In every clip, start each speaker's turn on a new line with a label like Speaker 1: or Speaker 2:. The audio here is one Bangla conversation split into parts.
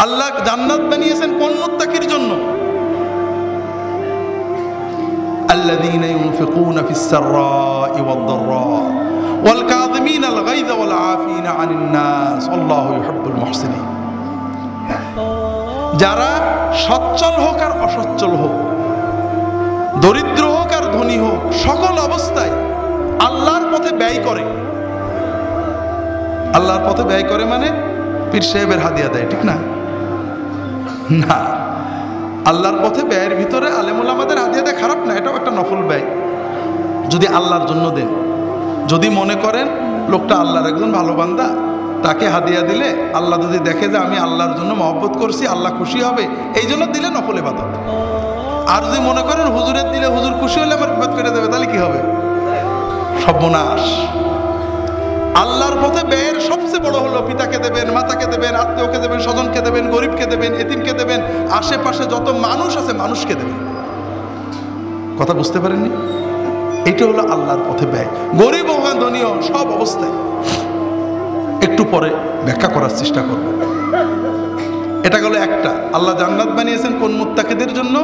Speaker 1: আল্লাহ জান্নাত বানিয়েছেন কোন মুত্তাকির জন্য الذين ينفقون في السراء والضراء والكاظمين الغيظ والعافين عن الناس والله يحب المحسنين যারা সচ্ছল হোক আর অসচ্ছল হোক দরিদ্র হোক আর ধনী হোক সকল অবস্থায় আল্লাহর পথে ব্যয় করে আল্লাহর পথে ব্যয় করে মানে পীর সাহেবের হাদিয়া দেয় ঠিক না না। আল্লাহর পথে ব্যয়ের ভিতরে আলেমুল আমাদের হাদিয়া দেয় খারাপ না, এটাও একটা নফল ব্যয়। যদি আল্লাহর জন্য দেন, যদি মনে করেন লোকটা আল্লাহর একজন ভালো বান্দা, তাকে হাদিয়া দিলে আল্লাহ যদি দেখে যে আমি আল্লাহর জন্য মহব্বত করছি, আল্লাহ খুশি হবে, এই জন্য দিলে নফল এবাদত আর যদি মনে করেন হুজুরের দিলে হুজুর খুশি হলে আমার বিপদ কেটে দেবে, তাহলে কি হবে? সর্বনাশ। আল্লাহর পথে ব্যয়ের সবচেয়ে বড় হলো পিতাকে দেবেন, মাতাকে দেবেন, আত্মীয়কে দেবেন, স্বজনকে দেবেন, গরিবকে দেবেন, এতিমকে দেবেন, আশেপাশে যত মানুষ আছে মানুষকে দেবেন। কথা বুঝতে পারেননি? এটা হলো আল্লাহর পথে ব্যয়। গরিব হোক আর ধনী হোক সব অবস্থায়। একটু পরে ব্যাখ্যা করার চেষ্টা করব। এটা গেল একটা। আল্লাহ জান্নাত বানিয়েছেন কোন মুত্তাকিদের জন্য?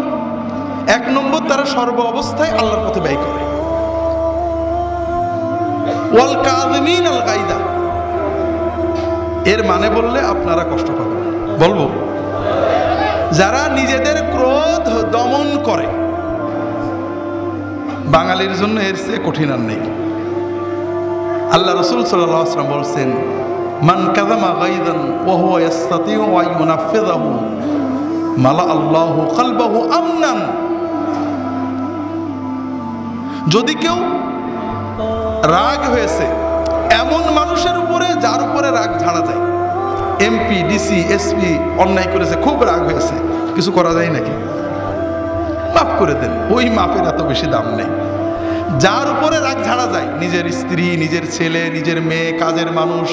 Speaker 1: এক নম্বর, তারা সর্ব অবস্থায় আল্লাহর পথে ব্যয় করে। আল এর মানে বললে আপনারা কষ্ট পাবেন। বলব। যারা নিজেদের ক্রোধ দমন করে, বাঙালির জন্য এর চেয়ে কঠিন আর নেই। আল্লাহ রসুল সাল্লাহ আসলাম বলছেন, মান মালা যদি কেউ রাগ হয়েছে। এমন মানুষের উপরে যার উপরে রাগ ঝাড়া যায়। এমপি ডিসি এসপি অন্যায় করেছে, খুব রাগ হয়েছে। কিছু করা যায় নাকি? মাফ করে দেন, ওই মাপের এত বেশি দাম নেই। যার উপরে রাগ ঝাড়া যায়, নিজের স্ত্রী, নিজের ছেলে, নিজের মেয়ে, কাজের মানুষ,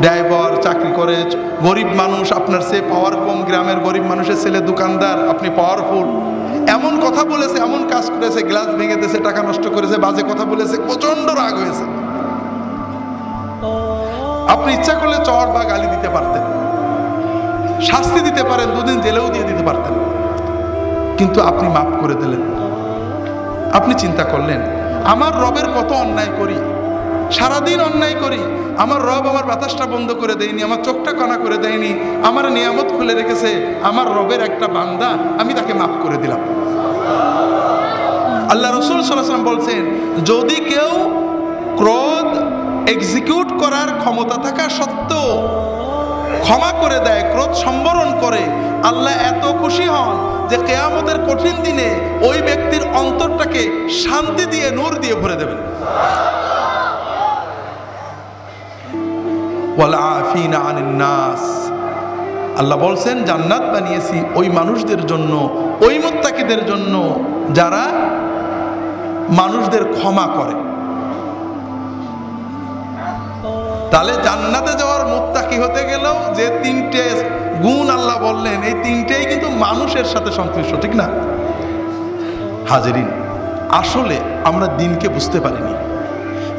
Speaker 1: ড্রাইভার, চাকরি করে, গরিব মানুষ, আপনার সে পাওয়ার কম, গ্রামের গরিব মানুষের ছেলে, দোকানদার, আপনি পাওয়ারফুল এমন কথা বলেছে, এমন কাজ করেছে, গ্লাস ভেঙে দিয়েছে, টাকা নষ্ট করেছে, বাজে কথা বলেছে প্রচণ্ড রাগ হয়েছে। আপনি ইচ্ছা করলে চড় বা গালি দিতে পারতেন। শাস্তি দিতে পারেন, দুদিন জেলেও দিয়ে দিতে পারতেন। কিন্তু আপনি মাফ করে দিলেন। আপনি চিন্তা করলেন, আমার রবের কত অন্যায় করি? সারাদিন অন্যায় করি। আমার রব আমার বাতাসটা বন্ধ করে দেয়নি, আমার চোখটা কণা করে দেয়নি, আমার নিয়ামত খুলে রেখেছে, আমার রবের একটা বান্দা, আমি তাকে মাফ করে দিলাম। আল্লাহ রসুল সাল্লাম বলছেন, যদি কেউ ক্রোধ এক্সিকিউট করার ক্ষমতা থাকা সত্ত্বেও ক্ষমা করে দেয়, ক্রোধ সম্বরণ করে, আল্লাহ এত খুশি হন যে কেয়ামতের কঠিন দিনে ওই ব্যক্তির অন্তরটাকে শান্তি দিয়ে, নূর দিয়ে ভরে দেবেন। নাস আল্লাহ বলছেন, জান্নাত বানিয়েছি ওই মানুষদের জন্য, ওই মুত্তাকিদের জন্য, যারা মানুষদের ক্ষমা করে। তাহলে জান্নাতে যাওয়ার মুত্তাকি হতে গেলেও যে তিনটে গুণ আল্লাহ বললেন, এই তিনটেই কিন্তু মানুষের সাথে সংশ্লিষ্ট, ঠিক না? হাজিরিন, আসলে আমরা দিনকে বুঝতে পারিনি।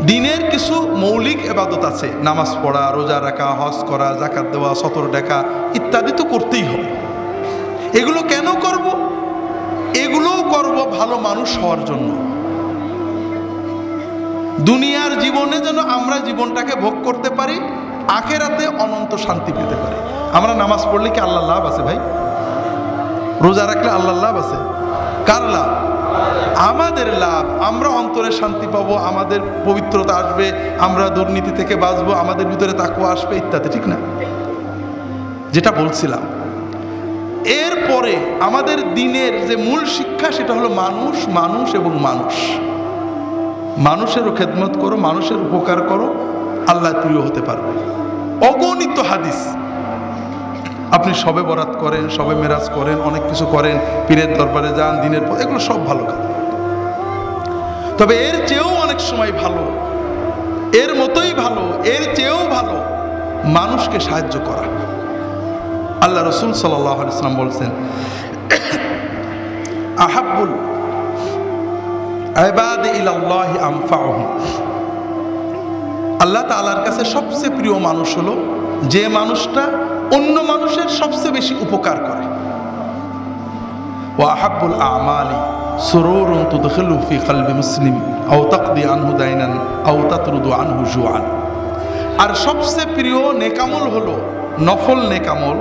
Speaker 1: দিনের কিছু মৌলিক এবাদত আছে। নামাজ পড়া, রোজা রাখা, হজ করা জাকাত দেওয়া, সতর ডাকা ইত্যাদি তো করতেই হবে। এগুলো কেন করব? এগুলোও করব ভালো মানুষ হওয়ার জন্য। দুনিয়ার জীবনে যেন আমরা জীবনটাকে ভোগ করতে পারি, আখেরাতে অনন্ত শান্তি পেতে পারি। আমরা নামাজ পড়লে কি আল্লাহ লাভ আছে ভাই? রোজা রাখলে আল্লাহ লাভ আছে? কার লাভ? আমাদের লাভ, আমরা অন্তরে শান্তি পাবো, আমাদের পবিত্রতা আসবে, আমরা দুর্নীতি থেকে বাঁচবো, আমাদের ভিতরে তাকুয়া আসবে ইত্যাদি, ঠিক না? যেটা বলছিলাম। এরপরে আমাদের দিনের যে মূল শিক্ষা, সেটা হলো মানুষ মানুষ এবং মানুষ। মানুষেরও খেদমত করো, মানুষের উপকার করো, আল্লাহ প্রিয় হতে পারবে। অগণিত হাদিস। আপনি সবে বরাত করেন, সবে মেরাজ করেন, অনেক কিছু করেন, পীরের দরবারে যান, দিনের পর, এগুলো সব ভালো কাজ। তবে এর চেয়েও অনেক সময় ভালো, এর মতোই ভালো, এর চেয়েও ভালো মানুষকে সাহায্য করা। আল্লাহ রসুল সাল্লাহ ইসলাম বলছেন আহাবুল আল্লাহ তালার কাছে সবচেয়ে প্রিয় মানুষ হলো যে মানুষটা অন্য মানুষের সবচেয়ে বেশি উপকার করে وأحب الأعمال سرور تدخل في قلب مسلم أو تقضي عنه دينا أو تطرد عنه جوعا আর সবচেয়ে প্রিয় নেকামল হলো নফল নেকামল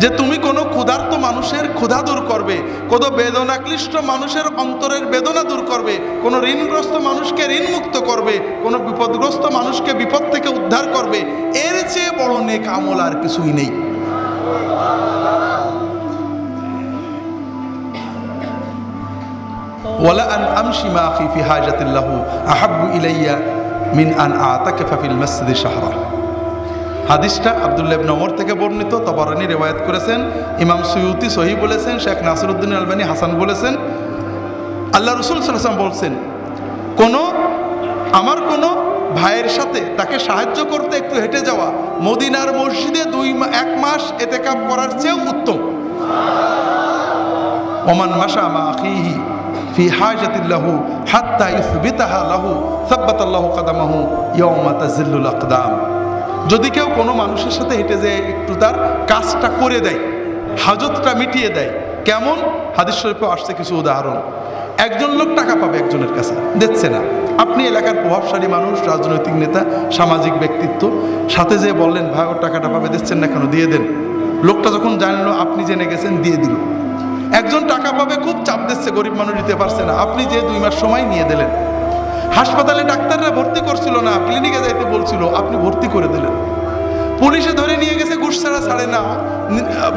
Speaker 1: যে তুমি কোনো ক্ষুধার্ত মানুষের ক্ষুধা দূর করবে, কোনো বেদনাক্লিষ্ট মানুষের অন্তরের বেদনা দূর করবে, কোনো ঋণগ্রস্ত মানুষকে ঋণ মুক্ত করবে, কোনো বিপদগ্রস্ত মানুষকে বিপদ থেকে উদ্ধার করবে, এর চেয়ে বড় নেক আমল আর কিছুই নেই। ওয়ালা আন ইলাইয়া মিন আন আতাকিফা ফিল মাসজিদি শাহরা। হাদিসটা আবদুল্লাহ ইবনে ওমর থেকে বর্ণিত, তবরানি রেওয়ায়াত করেছেন, ইমাম সুয়ুতি সহি বলেছেন, শেখ নাসিরউদ্দিন আলবানী হাসান বলেছেন। আল্লাহ রসুল সাল্লাম বলছেন, কোনো, আমার কোনো ভাইয়ের সাথে তাকে সাহায্য করতে একটু হেঁটে যাওয়া, মদিনার মসজিদে দুই এক মাস এতে কাপ করার চেয়েও উত্তম। ওমান মাসা মা আখিহি ফি হাজাতিল্লাহু হাত্তা ইউসবিতাহা লাহু সাব্বাতাল্লাহু কাদামাহু ইয়াউমা তাজিল্লুল আকদাম। যদি কেউ কোনো মানুষের সাথে হেঁটে যেয়ে, একটু তার কাজটা করে দেয়, হাজতটা মিটিয়ে দেয়, কেমন? হাদিস শরীফে আসছে কিছু উদাহরণ। একজন লোক টাকা পাবে একজনের কাছে, দিচ্ছে না। আপনি এলাকার প্রভাবশালী মানুষ, রাজনৈতিক নেতা, সামাজিক ব্যক্তিত্ব, সাথে যে বললেন, ভাই, ওর টাকাটা পাবে, দিচ্ছেন না কেন? দিয়ে দেন। লোকটা যখন জানলো, আপনি জেনে গেছেন, দিয়ে দিল। একজন টাকা পাবে, খুব চাপ দিচ্ছে, গরিব মানুষ দিতে পারছে না। আপনি যে দুই মাস সময় নিয়ে দিলেন হাসপাতালে ডাক্তাররা ভর্তি করছিল না ক্লিনিকে যাইতে বলছিল, আপনি ভর্তি করে দিলেন। পুলিশে ধরে নিয়ে গেছে, ঘুষ ছাড়া ছাড়ে না।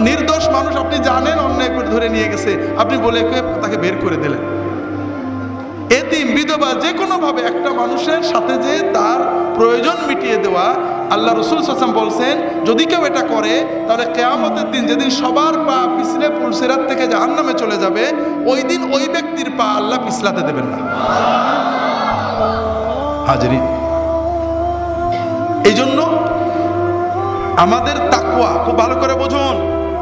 Speaker 1: নির্দোষ মানুষ, আপনি জানেন, অন্যায় করে ধরে নিয়ে গেছে। আপনি বলে তাকে বের করে দিলেন। এতিম, বিধবা যে কোনোভাবে একটা মানুষের সাথে যে তার প্রয়োজন মিটিয়ে দেওয়া, আল্লাহ রসুল সাসাম বলছেন, যদি কেউ এটা করে, তাহলে কেয়ামতের দিন যেদিন সবার পা পিছলে পুলসেরাত থেকে জাহান্নামে চলে যাবে, ওই দিন ওই ব্যক্তির পা আল্লাহ পিছলাতে দেবেন না। হাজারি। এই জন্য আমাদের তাকুয়া খুব ভালো করে বুঝুন।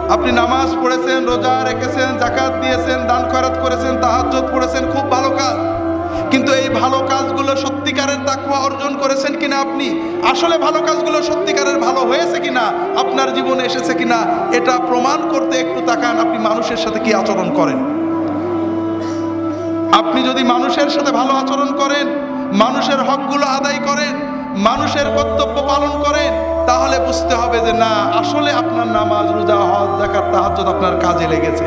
Speaker 1: আপনি নামাজ পড়েছেন, রোজা রেখেছেন জাকাত দিয়েছেন, দান খয়রাত করেছেন তাহাজ্জত পড়েছেন, খুব ভালো কাজ। কিন্তু এই ভালো কাজগুলো সত্যিকারের তাকুয়া অর্জন করেছেন কিনা আপনি? আসলে ভালো কাজগুলো সত্যিকারের ভালো হয়েছে কিনা? আপনার জীবনে এসেছে কিনা? এটা প্রমাণ করতে একটু তাকান, আপনি মানুষের সাথে কি আচরণ করেন? আপনি যদি মানুষের সাথে ভালো আচরণ করেন মানুষের হকগুলো আদায় করেন, মানুষের কর্তব্য পালন করেন, তাহলে বুঝতে হবে যে না, আসলে আপনার নামাজ, রোজা, হজ দেখার তাহাজ্জুদ আপনার কাজে লেগেছে।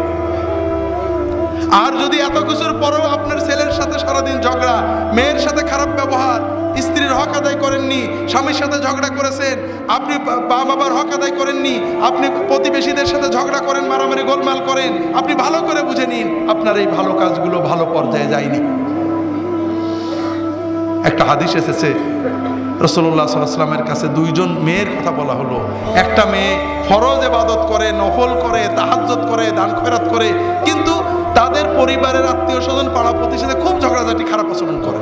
Speaker 1: আর যদি এত কিছুর পরেও আপনার ছেলের সাথে সারাদিন ঝগড়া, মেয়ের সাথে খারাপ ব্যবহার, স্ত্রীর হক আদায় করেননি, স্বামীর সাথে ঝগড়া করেছেন, আপনি মা বাবার হক আদায় করেননি, আপনি প্রতিবেশীদের সাথে ঝগড়া করেন, মারামারি গোলমাল করেন, আপনি ভালো করে বুঝে নিন, আপনার এই ভালো কাজগুলো ভালো পর্যায়ে যায়নি। একটা হাদিস এসেছে রসল্লাহ সাল্লামের কাছে দুইজন মেয়ের কথা বলা হলো। একটা মেয়ে ফরজ এবাদত করে, নফল করে তাহাজ্জত করে, দান খয়রাত করে, কিন্তু তাদের পরিবারের আত্মীয় স্বজন পাড়া প্রতিষ্ঠানে খুব ঝগড়াঝাটি, খারাপ আচরণ করে।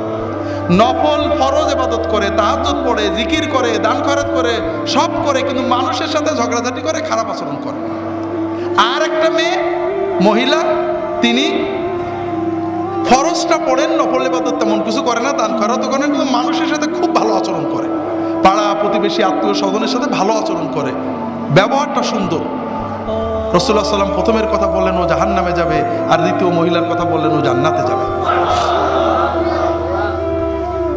Speaker 1: নফল, ফরজ এবাদত করে তাহাজ্জত পড়ে, জিকির করে, দান খয়রাত করে, সব করে, কিন্তু মানুষের সাথে ঝগড়াঝাটি করে, খারাপ আচরণ করে। আর একটা মেয়ে, মহিলা, তিনি ফরজটা পড়েন, নফল ইবাদত তেমন কিছু করে না, দান করা তো করেন কিন্তু মানুষের সাথে খুব ভালো আচরণ করে। পাড়া, প্রতিবেশী, আত্মীয় স্বজনের সাথে ভালো আচরণ করে। ব্যবহারটা সুন্দর। রসুল্লাহ সাল্লাম প্রথমের কথা বললেন, ও জাহান নামে যাবে। আর দ্বিতীয় মহিলার কথা বললেন, ও জান্নাতে যাবে।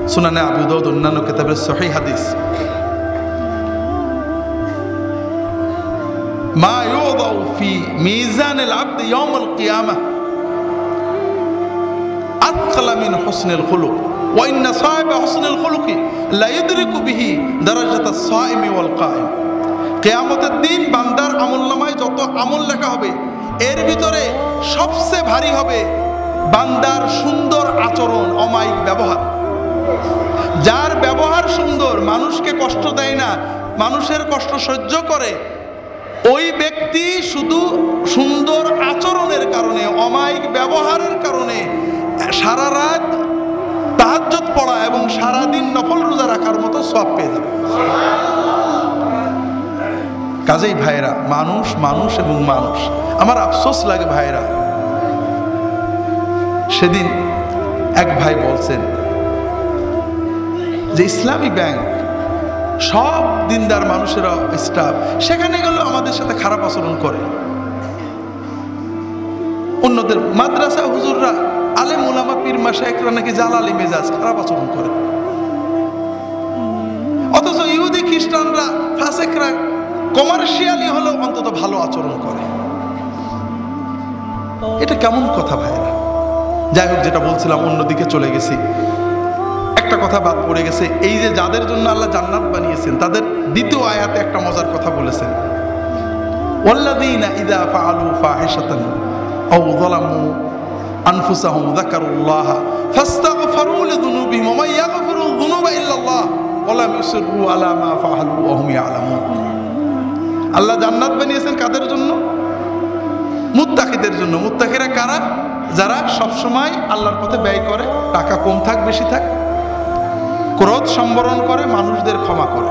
Speaker 1: সুনানে আবু দাউদ অন্যান্য কেতাবের সহি হাদিস। মা ইউদাউ ফি মিজানিল আবদি ইয়াউমুল কিয়ামাহ হোসনেল খুলুক। সাহেব হোসনেল খুলুকি সাইমি ওয়াল কায়েম। কেয়ামতের দিন বান্দার যত আমল লেখা হবে, এর ভিতরে সবচেয়ে ভারী হবে বান্দার সুন্দর আচরণ, অমায়িক ব্যবহার। যার ব্যবহার সুন্দর, মানুষকে কষ্ট দেয় না, মানুষের কষ্ট সহ্য করে, ওই ব্যক্তি শুধু সুন্দর আচরণের কারণে, অমায়িক ব্যবহারের কারণে সারা রাত তাহাজ্জত পড়া এবং সারাদিন নফল রোজা রাখার মতো সব পেয়ে যাবে। কাজেই ভাইরা মানুষ মানুষ এবং মানুষ। আমার আফসোস লাগে ভাইরা সেদিন এক ভাই বলছেন যে, ইসলামী ব্যাংক, সব দিনদার মানুষেরা স্টাফ সেখানে গেলেও আমাদের সাথে খারাপ আচরণ করে। অন্যদের মাদ্রাসা হুজুররা আলেম ওলামা পীর মাসায়করা নাকি জালালি মেজাজ খারাপ আচরণ করে। অথচ ইহুদি খ্রিস্টানরা ফাসেকরা কমার্শিয়ালি হলেও অন্তত ভালো আচরণ করে। এটা কেমন কথা ভাইরা যাই হোক, যেটা বলছিলাম, অন্যদিকে চলে গেছি। একটা কথা বাদ পড়ে গেছে, এই যে যাদের জন্য আল্লাহ জান্নাত বানিয়েছেন, তাদের দ্বিতীয় আয়াতে একটা মজার কথা বলেছেন। ওয়াল্লাযীনা ইযা ফাআলু ফাহিশাতান আও যালামু আনফুসাহুম যাকারুল্লাহ, ফাস্তাগফিরু লিযুনুবিহিম, ওয়া ইয়াগফিরু যুনুবা ইল্লাল্লাহ, ওয়া লাম ইউসিররু আলা মা ফাআলু, ওয়া হুম ইয়ালামুন। আল্লাহ জান্নাত বানিয়েছেন কাদের জন্য? মুত্তাকিদের জন্য। মুত্তাকিরা কারা? যারা সবসময় আল্লাহর পথে ব্যয় করে, টাকা কম থাক, বেশি থাক, ক্রোধ সম্বরণ করে, মানুষদের ক্ষমা করে।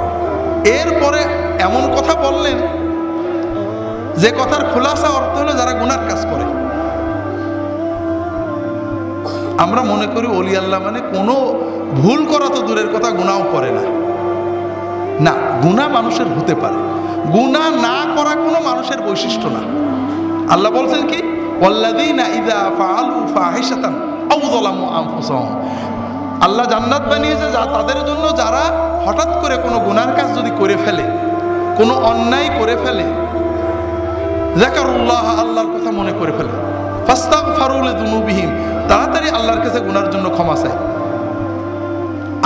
Speaker 1: এরপরে এমন কথা বললেন, যে কথার খোলাসা অর্থ হলো যারা গুনার কাজ করে। আমরা মনে করি অলি আল্লাহ মানে কোনো ভুল করা তো দূরের কথা গুণাও করে না। না গুণা মানুষের হতে পারে। গুণা না করা কোনো মানুষের বৈশিষ্ট্য না। আল্লাহ বলছেন কি? আল্লাহ জান্নাত বানিয়েছে যা তাদের জন্য যারা হঠাৎ করে কোনো গুনার কাজ যদি করে ফেলে, কোনো অন্যায় করে ফেলে জাকারুল্লাহ আল্লাহর কথা মনে করে ফেলে। ফাস্তাক ফারুল দুনুবিহীন তাড়াতাড়ি আল্লাহর কাছে গুনার জন্য ক্ষমা চায়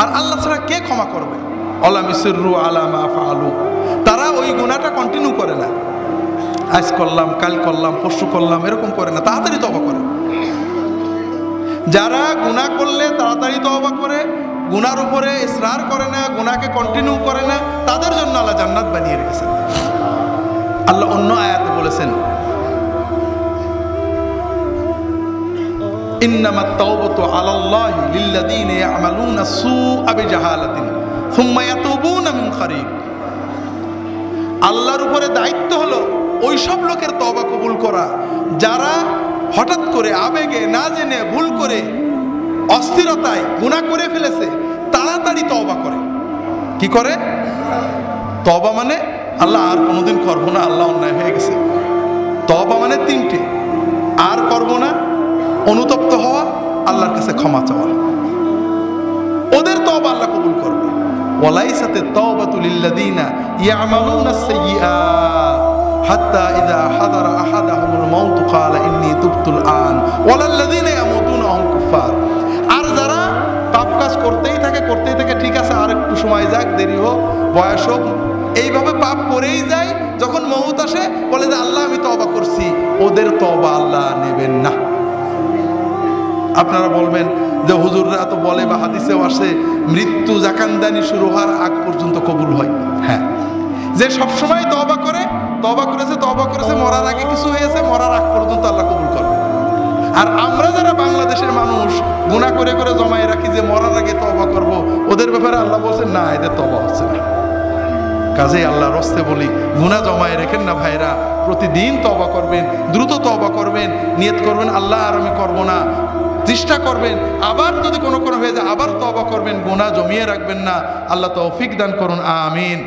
Speaker 1: আর আল্লাহ ছাড়া কে ক্ষমা করবে? তারা ওই গুণাটা কন্টিনিউ করে না। আজ করলাম, কাল করলাম, পরশু করলাম, এরকম করে না। তাড়াতাড়ি তবা করে। যারা গুণা করলে তাড়াতাড়ি তবা করে, গুনার উপরে ইসরার করে না গুনাকে কন্টিনিউ করে না, তাদের জন্য আল্লাহ জান্নাত বানিয়ে রেখেছেন। আল্লাহ অন্য আয়াতে বলেছেন আল্লাহর উপরে দায়িত্ব হলো ওই সব লোকের তওবা কবুল করা, যারা হঠাৎ করে আবেগে না জেনে ভুল করে অস্থিরতায় গুনাহ করে ফেলেছে, তাড়াতাড়ি তওবা করে। কি করে? তবা মানে আল্লাহ আর কোনোদিন করব না, আল্লাহ অন্যায় হয়ে গেছে। তবা মানে তিনটে। আল্লাহর কাছে ক্ষমা চাওয়া। ওদের তবা আল্লাহ কবুল করবে। ইয়ামালুনা হাত্তা ইযা হাদারা আহাদাহুমুল মাউত ক্বালা ইন্নী তুবতুল আন। ওয়ালাল্লাযীনা ইয়ামুতুনা হুম কুফার আর যারা পাপ কাজ করতেই থাকে করতেই থাকে, ঠিক আছে, আর একটু সময় যাক, দেরি হোক, বয়স হোক, এইভাবে পাপ করেই যায়, যখন মৌত আসে, বলে যে আল্লাহ, আমি তবা করছি। ওদের তবা আল্লাহ নেবেন না। আপনারা বলবেন যে হুজুররা তো বলে বা হাদিসেও আসে, মৃত্যু জাকান্দানি শুরু হওয়ার আগ পর্যন্ত কবুল হয়। হ্যাঁ। যে সবসময় তবা করে তবা করেছে তবা করেছে, মরার আগে কিছু হয়েছে, মরার আগ পর্যন্ত আল্লাহ কবুল করবে। আর আমরা যারা বাংলাদেশের মানুষ গুণা করে করে জমায়ে রাখি যে মরার আগে তবা করব, ওদের ব্যাপারে আল্লাহ বলছেন না, এদের তবা হচ্ছে না। কাজেই আল্লাহর রস্তে বলি গুণা জমায় রেখেন না ভাইরা, প্রতিদিন তবা করবেন, দ্রুত তবা করবেন, নিয়ত করবেন, আল্লাহ আর আমি করব না। চেষ্টা করবেন, আবার যদি কোনো কোনো হয়ে যায়, আবার তবা করবেন গোনা জমিয়ে রাখবেন না। আল্লাহ তৌফিক দান করুন, আমিন।